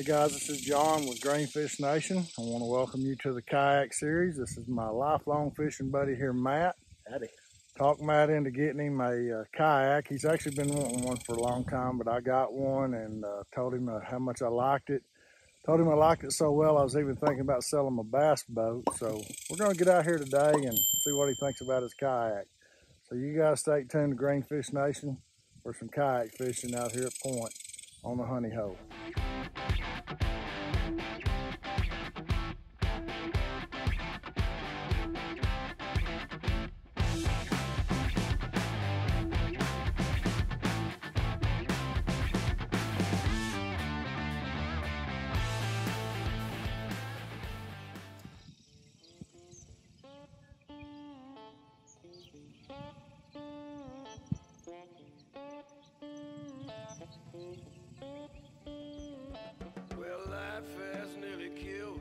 Hey guys, this is John with Greenfish Nation. I want to welcome you to the kayak series. This is my lifelong fishing buddy here, Matt. Howdy. Talked Matt into getting him a uh, kayak. He's actually been wanting one for a long time, but I got one and uh, told him uh, how much I liked it. Told him I liked it so well, I was even thinking about selling my bass boat. So we're going to get out here today and see what he thinks about his kayak. So you guys stay tuned to Greenfish Nation for some kayak fishing out here at Point on the Honey Hole.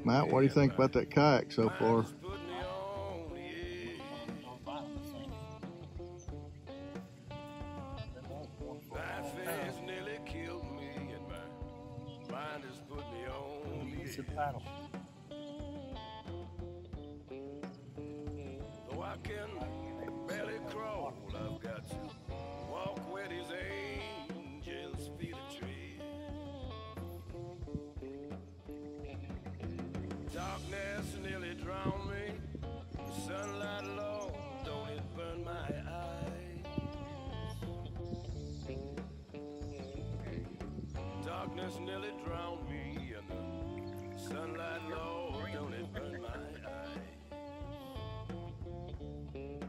Matt, what do you think about that kayak so far? Paddle. Though I can barely crawl, I've got to nearly drowned me, and the sunlight, Lord, don't it burn my eyes?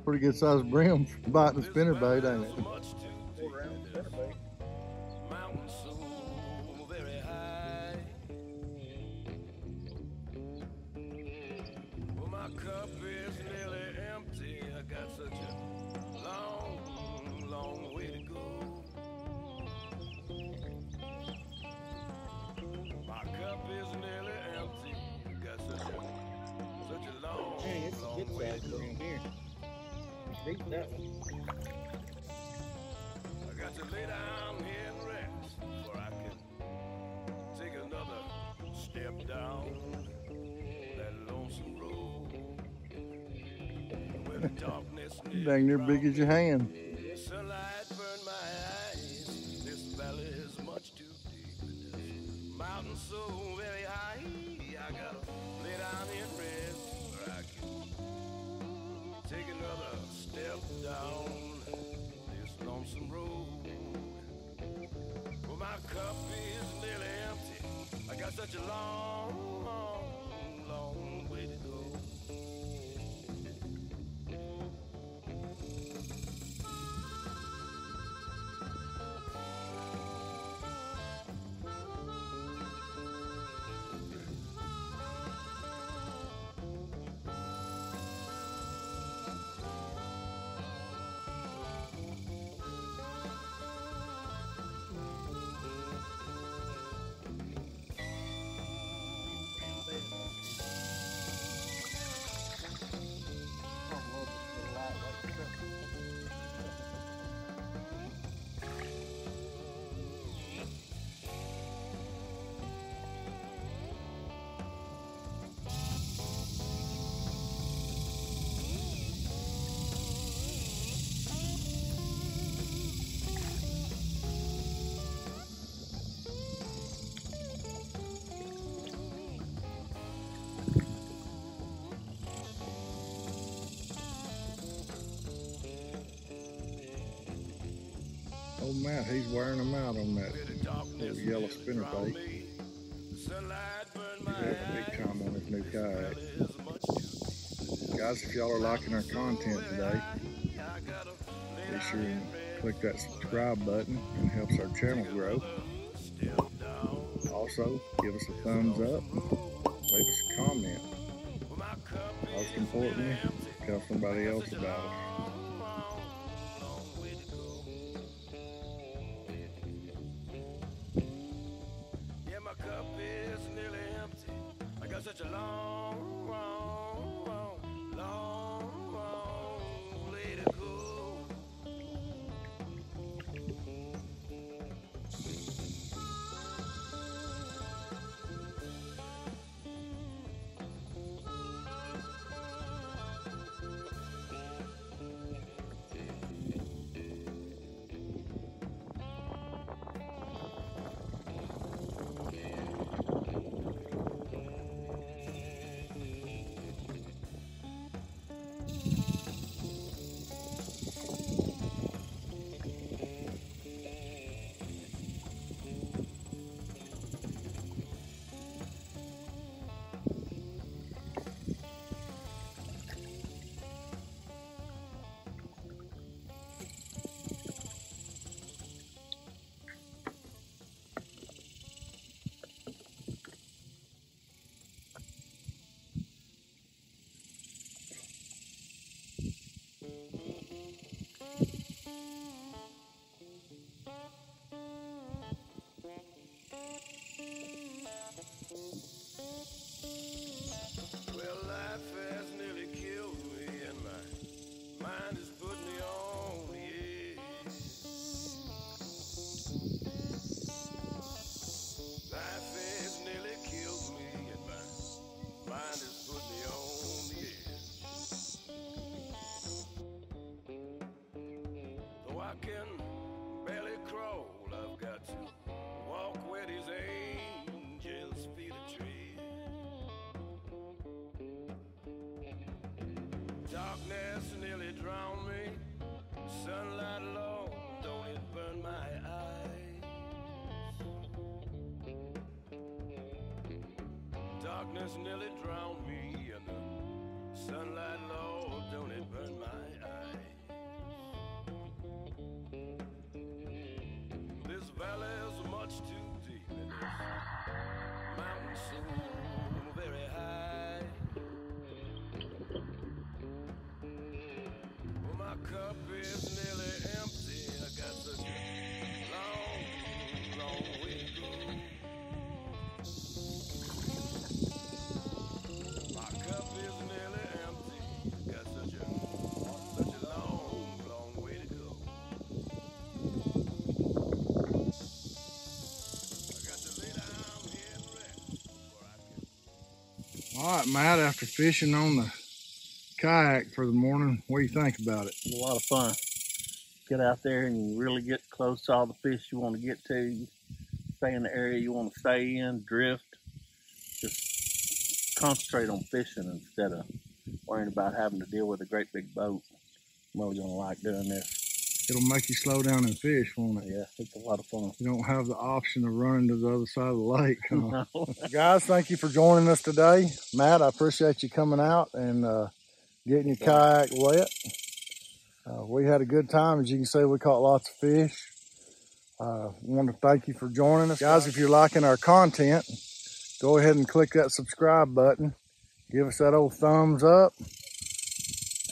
Pretty good sized brim biting a spinner bait, ain't it? Deep that one. I got to lay down here and rest before I can take another step down that lonesome road. Where the darkness Dang near big as your hand. Sunlight burn my eyes. This valley is much too deep. Mountain so very high. I gotta lay down here and rest where I can take another step down this lonesome road. Well, my cup is nearly empty. I got such a long, long, Matt, he's wearing them out on that little yellow nearly spinner drowned bait. me. Sunlight burned He's having a big time on his new kayak. Guys, if y'all are liking our content today, be sure and click that subscribe button It helps our channel grow. Also, give us a thumbs up, leave us a comment. Most importantly, tell somebody else about us. Sunlight alone, don't it burn my eyes? Darkness nearly drowned me, Can. Matt, after fishing on the kayak for the morning, what do you think about it? A lot of fun. Get out there and really get close to all the fish you want to get to. Stay in the area you want to stay in, drift. Just concentrate on fishing instead of worrying about having to deal with a great big boat. I'm really gonna like doing this. It'll make you slow down and fish, won't it? Yeah, it's a lot of fun. You don't have the option of running to the other side of the lake. huh? No. Guys, thank you for joining us today. Matt, I appreciate you coming out and uh, getting your kayak wet. Uh, we had a good time. As you can see, we caught lots of fish. Uh, want to thank you for joining us. Guys, if you're liking our content, go ahead and click that subscribe button. Give us that old thumbs up.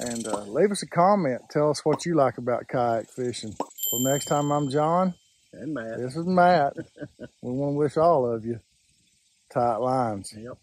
And uh, leave us a comment. Tell us what you like about kayak fishing. Till next time, I'm John. and Matt. This is Matt. we want to wish all of you tight lines. Yep.